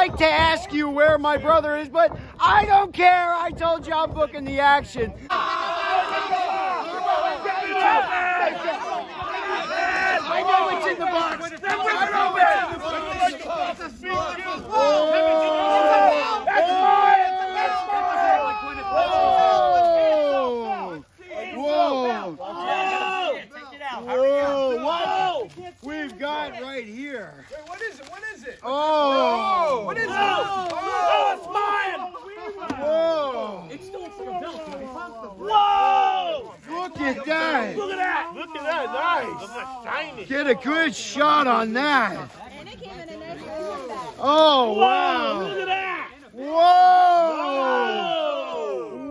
like to ask you where my brother is, but I don't care. I told you I'm booking the action. I know it's in the box. I know it's in the box. Whoa! Whoa! Whoa! What we've got right here? Wait, what is it? What is it? Oh! What is it? Oh, it's mine! Whoa! Whoa! Look at that! Look at that! Look at that! Nice! Look! Get a good shot on that. And it came in a nice little bag. Oh Whoa! wow! Look at that! Whoa!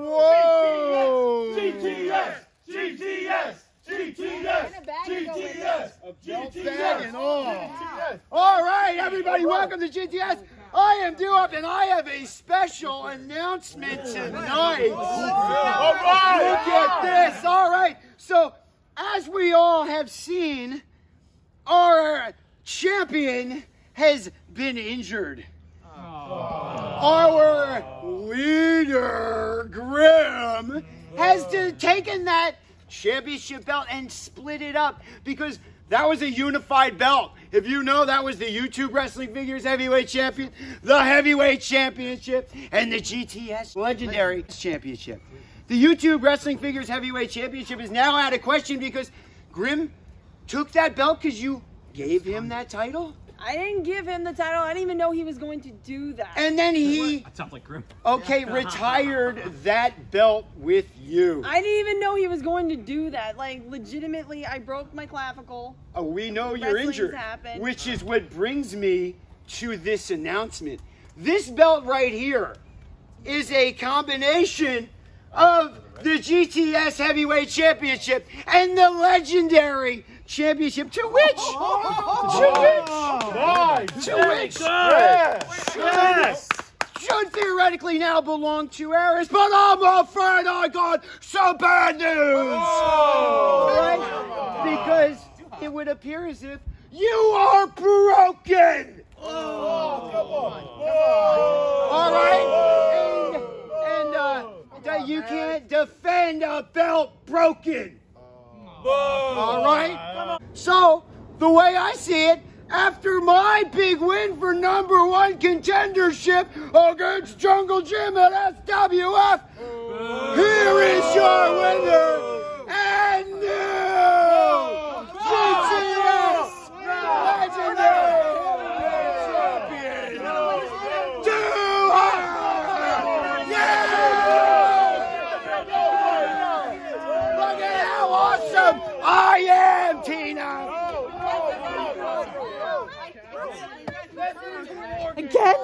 Whoa! GTS! GTS! GTS! And a bag to go with it. GTS! Bag and all. GTS! All right, everybody, welcome to GTS. I am Duhop, and I have a special announcement tonight. All right! Look at this. All right. So, as we all have seen, our champion has been injured. Our leader, Grim, has to, taken that championship belt and split it up because that was a unified belt. If you know, that was the YouTube Wrestling Figures Heavyweight Champion, the Heavyweight Championship, and the GTS Legendary Championship. The YouTube Wrestling Figures Heavyweight Championship is now out of question because Grim took that belt because you gave him that title, I didn't give him the title. I didn't even know he was going to do that. and then he Sounds like Grim. okay retired that belt with you. I didn't even know he was going to do that. Like, legitimately, I broke my clavicle. Oh, we know you're Wrestling's injured, happened. which is what brings me to this announcement. This belt right here is a combination of the GTS Heavyweight Championship and the legendary championship to which, to Nice! which, to which Yes! Yes! should theoretically now belong to Aris, but I'm afraid I got some bad news. Right? Because it would appear as if you are broken. All right? And, and uh, that you can't defend a belt broken. All right? So, the way I see it, after my big win for number one contendership against Jungle Jim at SWF, here is your winner and new GTS Legendary Champion, Duhop! Yeah! Look at how awesome I am, Tina! Again?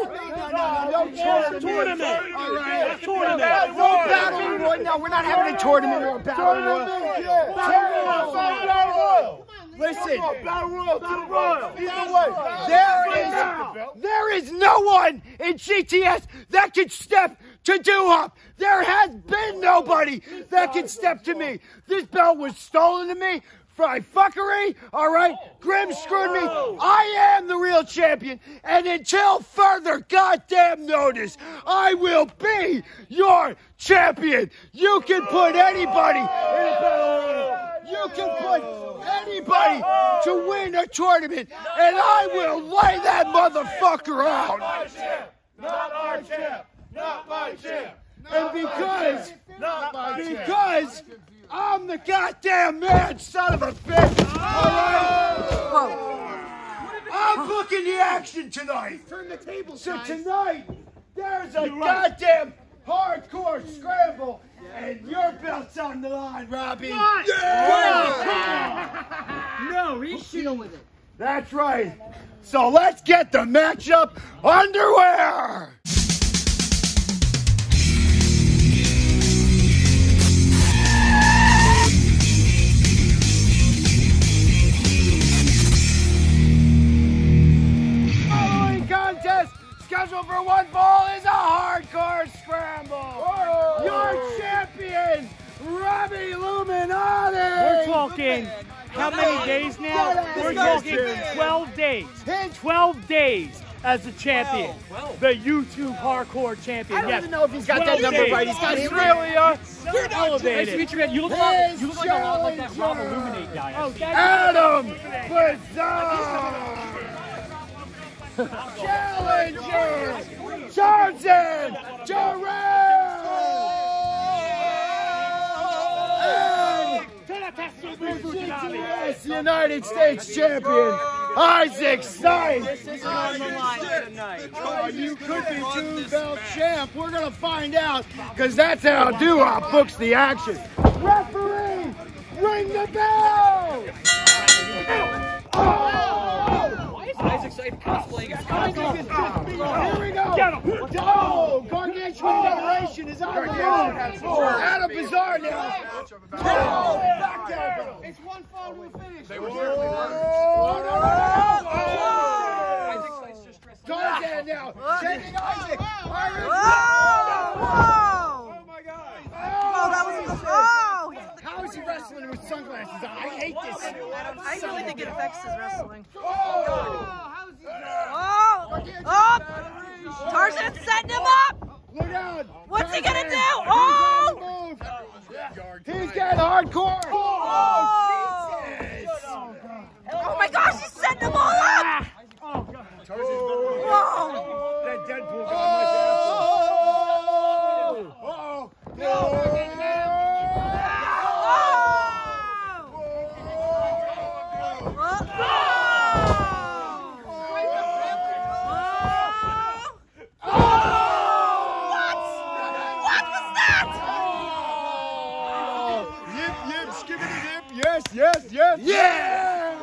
No tournament. Tournament. All right. Tournament. No battle royal. No, we're not having a tournament or a battle royal. Battle Listen, Battle Royal! Battle Royal! Either way! there is there is no one in GTS that can step to Duhop. There has been nobody that can step to me. This belt was stolen to me. By fuckery, all right? Grim screwed me. I am the real champion, and until further goddamn notice, I will be your champion. You can put anybody in a battle. You can put anybody to win a tournament, and I will lay that motherfucker out. Not my champ. Not our champ! Not my champ! And because, Not my champ! because I'm the goddamn man, son of a bitch. All right? I'm booking the action tonight. Turn the table, So tonight, there's a goddamn hardcore scramble, and your belt's on the line, Robbie. Yeah! No, he's shooting with it. That's right. So let's get the matchup underwear. How many days now? We're talking 12 12 as the champion, the YouTube hardcore champion. I don't yes. even know if he's got that number right. He's got Australia Nice to elevated. meet you, man. You look, a you look like a lot like that Rob. Illuminate guy. Oh. Adam Bizarre! Challenger! Johnson! Jarrell! And the GTS United States champion, Isaac Stice! on the line tonight. Oh, you could be two belt champ. We're gonna find out, because that's how do Duhop books the action. Referee, ring the bell! Oh! Why is Isaac Seif cosplaying as Here we go. Get him. Oh, gargantuan generation is on the move. Oh, Adam Bizarre now. Oh, back elbow. It's one fall to a finish. They were oh, Tarzan now. Taking Isaac. Iris. Whoa! Oh my God. Oh, that was oh! How is he wrestling with sunglasses on? I hate this. I really think it affects his wrestling. Oh, Oh! Oh! Tarzan's setting him up! Look out. What's he gonna do? Oh! on the move. He's getting hardcore. Oh, Jesus. Oh my gosh, he's setting them all up! oh Whoa! That Deadpool guy oh, Yes, yes, yes. Yeah!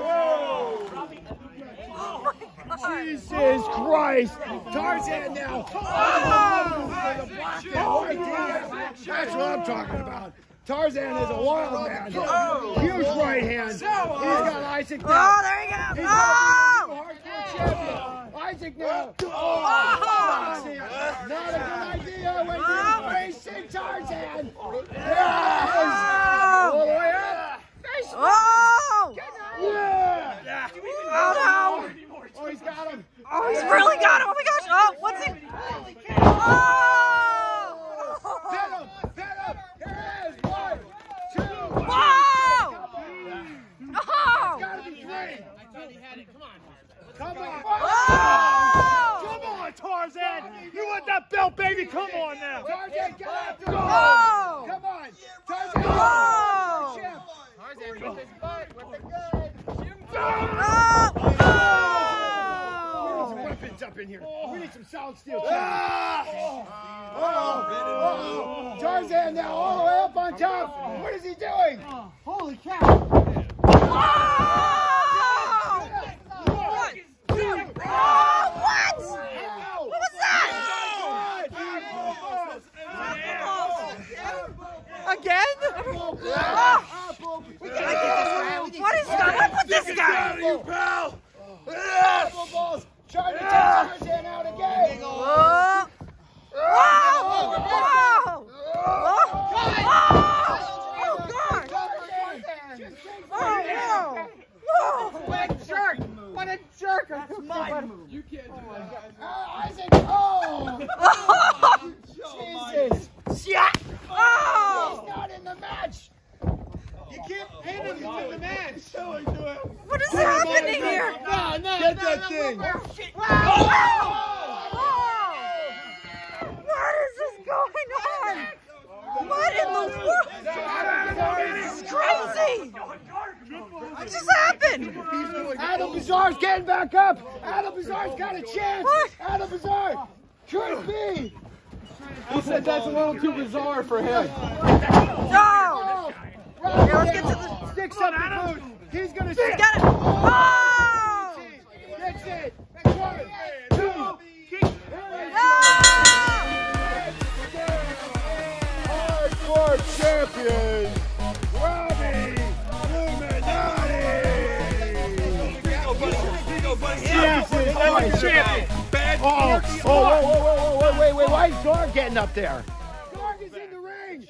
Jesus Christ! Tarzan now! Oh, black and. That's what I'm talking about. Tarzan is a wild man. Huge right hand. He's got Isaac now. Oh, there he He's goes! Oh! hardcore champion. Isaac now. Oh, not a good idea when you're facing Tarzan. Yes! All the way up. Oh! Yeah! Oh Oh, he's got him. no! Oh, he's really got him! Oh my gosh! Oh, what's he? Oh! Hit him! Hit him! Here it is! One, two, Whoa! It's Oh! gotta be three! Come on! Oh! Come on, Tarzan! You want that belt, baby? Come on now! Tarzan, get after him! Oh! Come on! Tarzan! Oh! Champ! Oh! We need Oh! some weapons up in here. We need some solid steel. Ah! Oh, oh, Tarzan now all the way up on top. What is he doing? Holy cow! Oh! One, two, oh, what? Ow! What was that? Again? Apple, Oh! What is that? What was this guy? Apple, you, pal! Balls trying to take Tarzan out again. Whoa! Whoa! Whoa! Whoa! Oh, God! Tarzan! Oh, whoa! Whoa! What a jerk! What a jerk! That's my move. You can't do that. Uh, Isaac! Oh! Jesus! Shit! Oh! He's not in the match! You can't pin him in the match! What is happening here? No, no, Get that thing! Oh! What is this going on? What in the world? This is crazy! What just happened? Adam Bizarre's getting back up! Adam Bizarre's got a chance! What? Adam Bizarre! Could be! He said that's a little too bizarre for him. No! Oh, Here, let's get to the. Sticks up the boot! He's gonna He's sit! got it! Oh! Champion, Robbie Illuminati! Jesus Christ! champion! Oh, oh, whoa, whoa, whoa, whoa, wait, wait, wait, why is Garg getting up there? Garg is in the ring!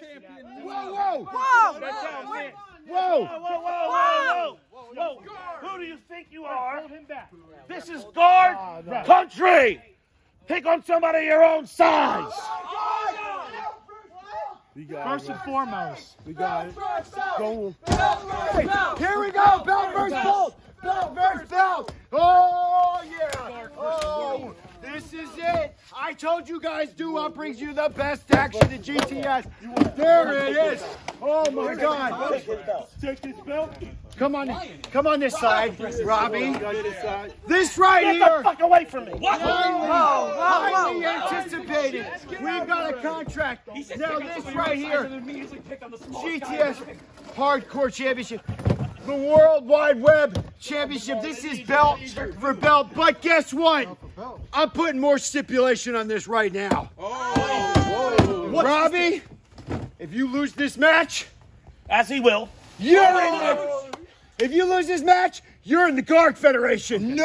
Whoa, whoa! Whoa! Is. Whoa! Whoa, whoa, whoa, whoa, whoa. Who do you think you are? Hold him back. This is guard country. Pick on somebody your own size. First and foremost, we got it. Go. Here we go. Belt versus belt. Belt versus belt. Oh yeah. Oh, this is it. I told you guys Duhop brings you the best action to GTS. There it is. Oh my God. Take this belt. Come on, come on this side, Robbie. This right Get the here. fuck away from me. Highly, highly anticipated. We've got a contract. Now this right here, GTS Hardcore Championship, the World Wide Web Championship. This is belt for belt. But guess what? I'm putting more stipulation on this right now. Oh. Robbie, if you lose this match, As he will. you're in the. If you lose this match, you're in the Guard Federation. You're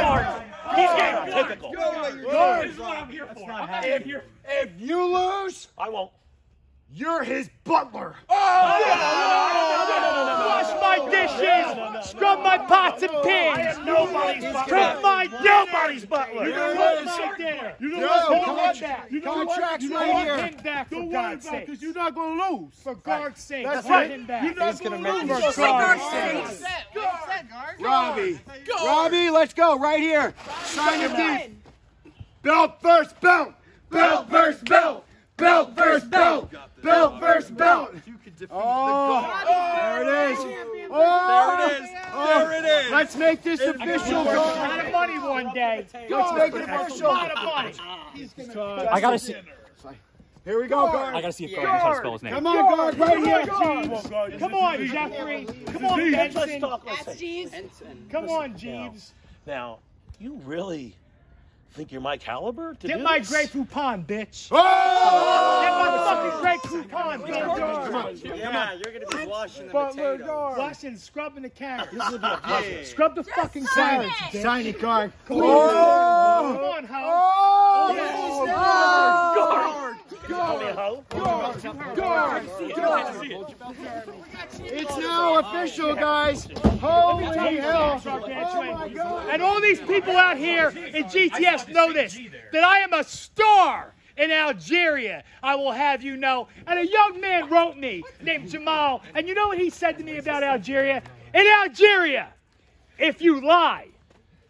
smart. He's getting typical. Guard, This is what I'm here for. I'm here. if you lose, I won't. You're his butler. Oh, Wash my dishes, scrub my pots and I pans, am nobody's scrub butler. my Nobody's butler. You cook my dinner. You know No, what? come Contract- back. contract's You know right what? here. Him back for Don't worry God's about sake. because you're not going to lose. For God's sake, That's put right. him back. You're not going to lose. For God's sake. Robbie, Robbie, let's go right here. Sign the deed. Belt first belt. Belt first belt. Belt first belt. Belt first belt. Oh. oh, there it is. Oh, there it is. There it is. Let's make this official. A lot of money one day. Let's make it A official. lot of money. I gotta see. Here we go, I guard. gotta see if Guard knows how to spell his name. Come on, guard, right here. Come on, Jeffrey. Come on, Let's Benson. talk. Let's That's say. Jeeves. Come on, Jeeves. Now, you really think you're my caliber to Get do my this? Grey Poupon, bitch. Oh! Get my fucking Grey Poupon, bitch. Yeah, you're gonna be washing the potatoes. Washing, scrubbing the carrots. This will be a pleasure. Scrub the fucking Sign it. bitch. Sign it, guard. Come Oh! on, ho. Oh! Call me a hoe? Guard! It's now official, guys. Holy hell! Oh! And all these people out here in GTS know this that I am a star in Algeria. I will have you know. And a young man wrote me named Jamal. And you know what he said to me about Algeria? In Algeria, if you lie,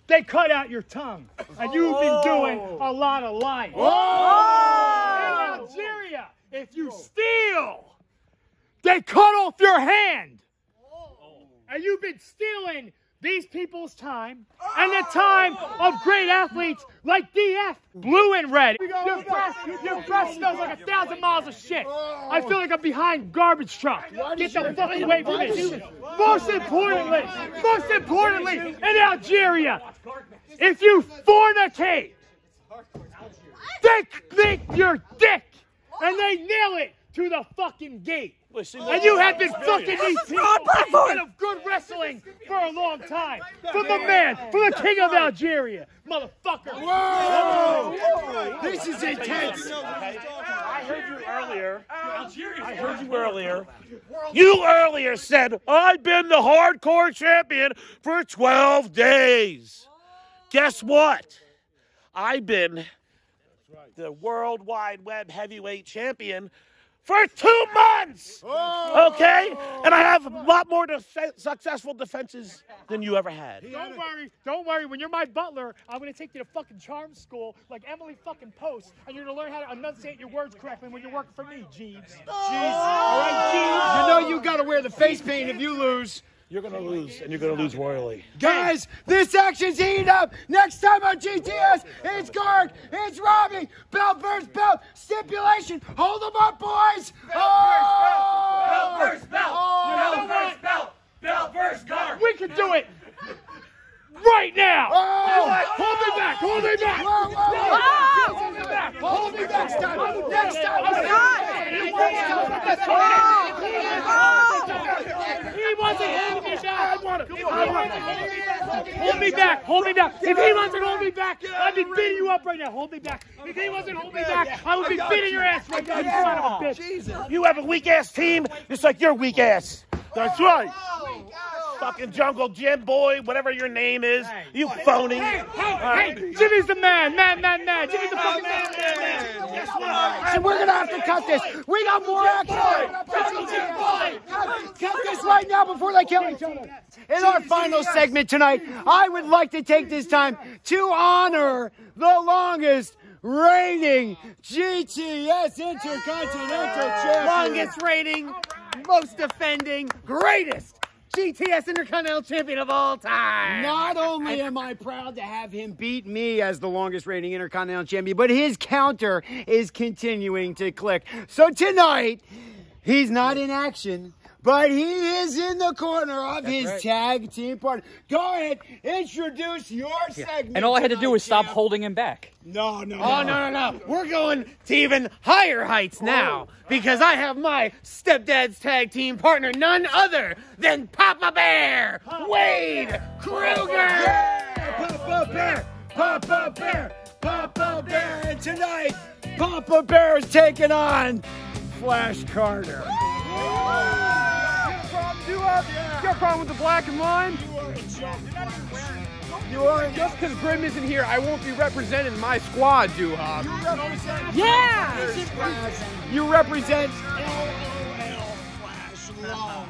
they cut out your tongue. And you've been doing oh. a lot of lying. In Algeria, if you steal, they cut off your hand. And you've been stealing these people's time and the time of great athletes like DF, blue and red. Your breath, your breath smells like a thousand miles of shit. I feel like I'm behind garbage truck. Get the fuck away from me. Most importantly, most importantly, in Algeria, if you fornicate, they your dick and they nail it to the fucking gate. And you have been fucking these people instead of good wrestling for a long time. From the man, from the king of Algeria, motherfucker. Whoa! This is intense. I heard you earlier. I heard you earlier. You earlier said, I've been the hardcore champion for 12 days. Guess what? I've been the World Wide Web Heavyweight Champion for two months. Oh! Okay? And I have a lot more def- successful defenses than you ever had. Don't worry, don't worry. When you're my butler, I'm gonna take you to fucking charm school like Emily fucking Post, and you're gonna learn how to enunciate your words correctly when you're working for me, Jeeves. Jeeves. All right, Jeeves. You know you gotta wear the face paint if you lose. You're going to lose, and you're going to lose royally. Guys, this action's heating up. Next time on GTS, it's Guard, it's Robbie, belt versus belt, stipulation. Hold them up, boys. Oh! Belt versus belt. Oh! Belt versus belt. Belt versus guard. We can do it right now. Oh! Hold me back. Hold me back. Whoa, whoa, whoa. Hold me back. Hold me next time. Next time. Oh, Next time. God. He wasn't holding me back, I want him. hold me back, hold me back. If he wasn't holding me back, I'd be beating you up right now. Hold me back. If he wasn't holding me back, I would be beating your ass right now, you son of a bitch. You have a weak ass team, just like your weak ass. That's right. Fucking Jungle Jim boy, whatever your name is. You phony. Hey, hey, Jimmy's the man, man, man, man. Jimmy's the fucking man. So we're gonna have to cut this. We got more action. Cut this right now before they kill each other. In our final segment tonight, I would like to take this time to honor the longest reigning GTS Intercontinental Champion. Longest reigning, most defending, greatest GTS Intercontinental Champion of all time. Not only am I proud to have him beat me as the longest reigning Intercontinental Champion, but his counter is continuing to click. So tonight, he's not in action. But he is in the corner of his tag team partner. Go ahead, introduce your segment. And all I had to do tonight, was stop holding him back. No, no, Oh, no, no, no. We're going to even higher heights now because I have my stepdad's tag team partner, none other than Papa Bear, Wade Kruger. Papa Bear, Papa Bear, Papa Bear, and tonight, Papa Bear is taking on Flash Carter. You got a problem with the black and line? You are Just because Grim isn't here, I won't be representing my squad, Duhop. Yeah! You represent LOL Flash Law.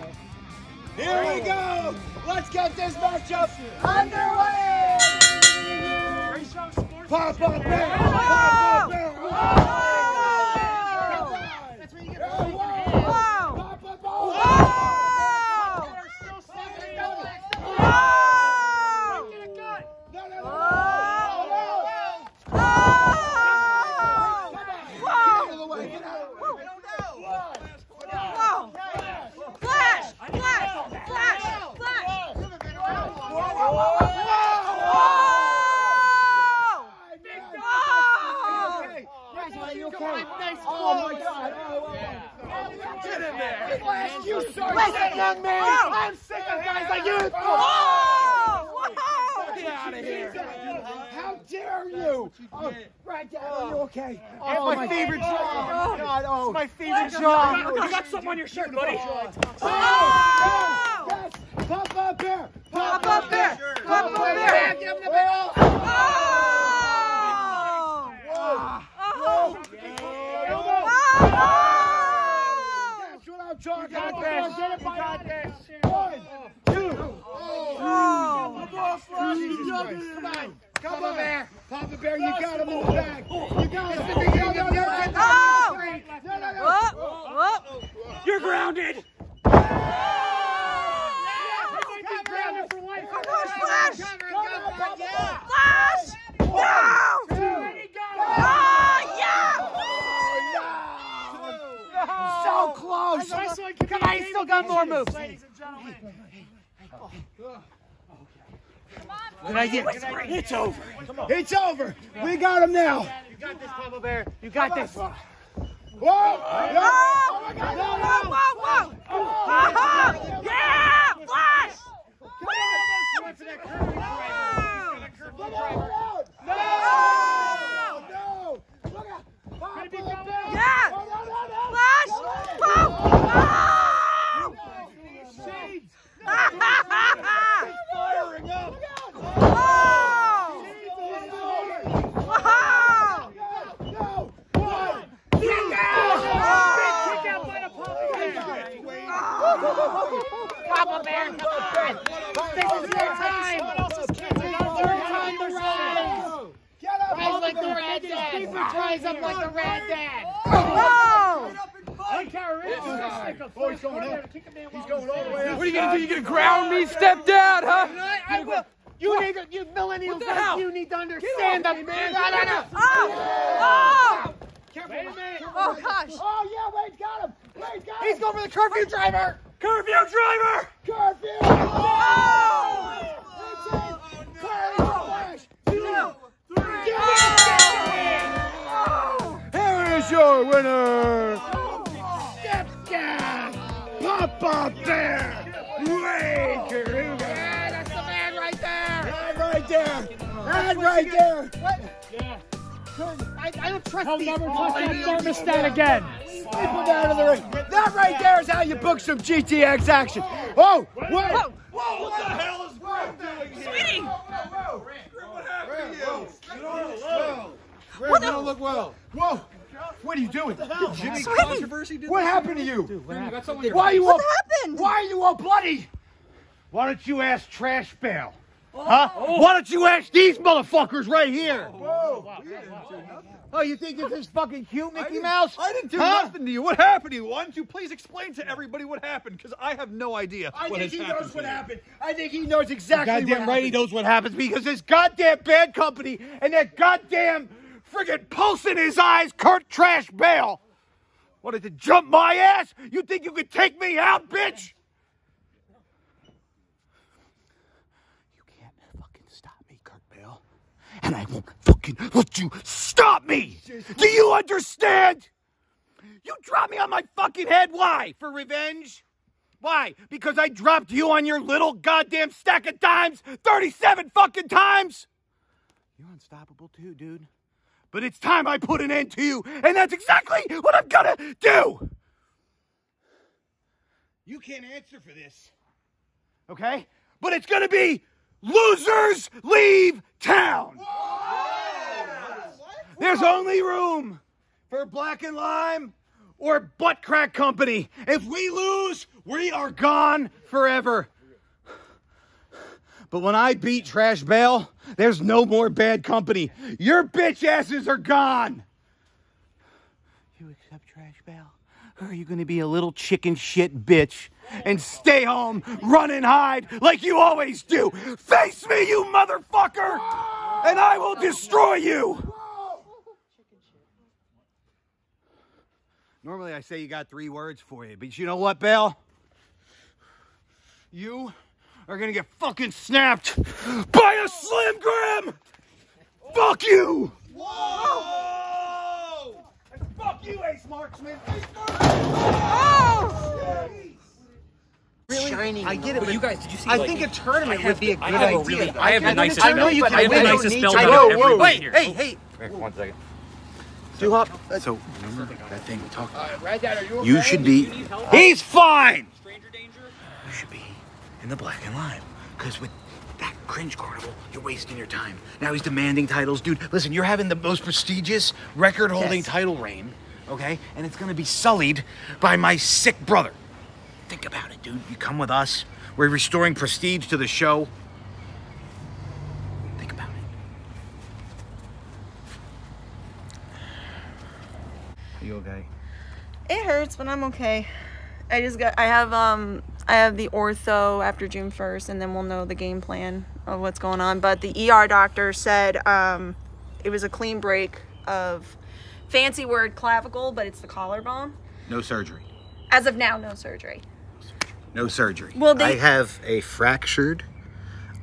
Here we go! Let's get this matchup underway! Papa Bear! Papa Bear! That's where you get Papa Bear! No, no, no, no, no, no! Get out of the way! Get out of the way! Flash! Flash! Flash! Flash! Oh my God! Get in there! You sick young man! I'm sick of guys like you! Get out of here! How dare you! Oh, right down. Are you okay? Oh, my, favorite job! God, oh, my favorite job! You got something on your shirt, buddy. Oh! oh. Yes! Papa Bear! Papa Bear! Papa Bear! Give him the bell! That's what I'm talking about. Get it by One, two. Come on. Papa Bear. Papa Bear, you got him in the bag. You got him. You got him. No, no, no. You're grounded. So close. Come on, he's still got more moves. Good idea. It's over. It's over. We got him now. You got this, Papa Bear. You got this. Whoa! Oh my God! No, no! Yeah! Flash! No! No! Look out! Papa Bear! Yeah! Oh, no, no, no! Flash! Firing up! No! One! Papa Bear, come on. This is your time. Third time to rise. Get up! Rise like the Rad Dad. Rise up like the Rad Dad. Oh, he's going up. He's going all the way up. What are you gonna do? You gonna ground me, stepdad, huh? I will. You need to, you millennials, like you need to understand that, man. No, no, no. Oh! oh. Careful. Oh, gosh. Oh, yeah, Wade's got him. Wade's got him. He's going for the curfew driver. Curfew driver! Curfew! Oh! Oh! Oh. Two, no. three, oh! Here is your winner! Step down! Pop up there! Ranger! Yeah, that's the man right there! That right there! That right there! What? Yeah. I, I don't trust He'll these never balls. touch that thermostat again. Keep him out of the ring. That right there is how you book some GTX action. Oh, whoa. Whoa, what the hell is Greg doing here? Sweetie! What happened to you? You don't look well. Greg, you don't look well. Whoa. What are you doing? Jimmy Sweetie. controversy did What happened to you? Why? Why are you all, What happened? Why are you all bloody? Why don't you ask Trash Bale? Huh? Why don't you ask these motherfuckers right here? Oh, you think this is fucking cute, Mickey Mouse? I didn't do Huh? nothing to you. What happened to you? Why don't you please explain to everybody what happened? Because I have no idea I what think has he knows what you. happened. I think he knows exactly what Goddamn right he knows what happens because this goddamn bad company and that goddamn friggin' pulse in his eyes, Kurt Trash Bale. Wanted to jump my ass? You think you could take me out, bitch? You can't fucking stop me, Kurt Bale. And I won't fucking let you stop me. Do you understand? You dropped me on my fucking head. Why? For revenge? Why? Because I dropped you on your little goddamn stack of dimes 37 fucking times? You're unstoppable too, dude. But it's time I put an end to you, and that's exactly what I'm gonna do! You can't answer for this. Okay? But it's gonna be losers leave town! There's only room for Black and Lime or Butt Crack Company. If we lose, we are gone forever. But when I beat Trash Bale, there's no more bad company. Your bitch asses are gone. You accept Trash Bale? Or are you going to be a little chicken shit bitch and stay home, run and hide like you always do? Face me, you motherfucker, and I will destroy you. Normally I say you got three words for you, but you know what, Bale? You are gonna get fucking snapped by a Slim Grim! Fuck you! Whoa! And fuck you, Ace Marksman! Oh! Really? I get it, But but you guys, did you see? I like, think a tournament would be a the- good I have a idea. really- I have the nicest I know belt. you I can. have the don't nicest need belt to- out of Whoa, Wait, here. hey, hey. One second. Duhop. Uh, so remember that thing we talked about? Right there, are you You should be. He's fine! Stranger danger? You should be in the black and lime. Because with that cringe carnival, you're wasting your time. Now he's demanding titles, dude. Listen, you're having the most prestigious record-holding Yes. title reign, okay? And it's gonna be sullied by my sick brother. Think about it, dude. You come with us. We're restoring prestige to the show. Think about it. Are you okay? It hurts, but I'm okay. I just got. I have um. I have the ortho after June 1st, and then we'll know the game plan of what's going on. But the ER doctor said um, it was a clean break of fancy word clavicle, but it's the collarbone. No surgery. As of now, no surgery. No surgery. Well, they- I have a fractured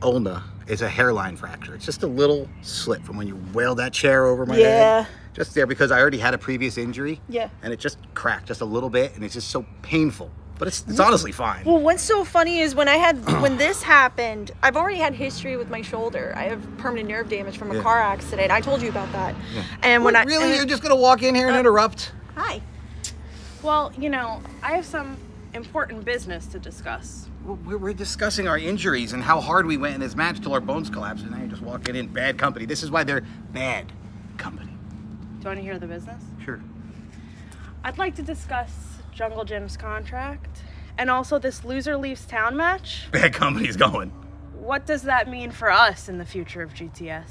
ulna. It's a hairline fracture. It's just a little slit from when you wailed that chair over my Yeah. head. Yeah. Just there because I already had a previous injury. Yeah. And it just cracked just a little bit, and it's just so painful. But it's, it's honestly fine. Well, what's so funny is when I had when this happened, I've already had history with my shoulder. I have permanent nerve damage from a Yeah. car accident. I told you about that. Yeah. And when I really, and- you're just gonna walk in here and oh. interrupt? hi. Well, you know, I have some important business to discuss. We're, we're discussing our injuries and how hard we went in this match till our bones collapsed, and now you're just walking in bad company. This is why they're bad company. Do you want to hear the business? Sure. I'd like to discuss Jungle Jim's contract and also this loser leaves town match. Bad company's going. What does that mean for us in the future of GTS?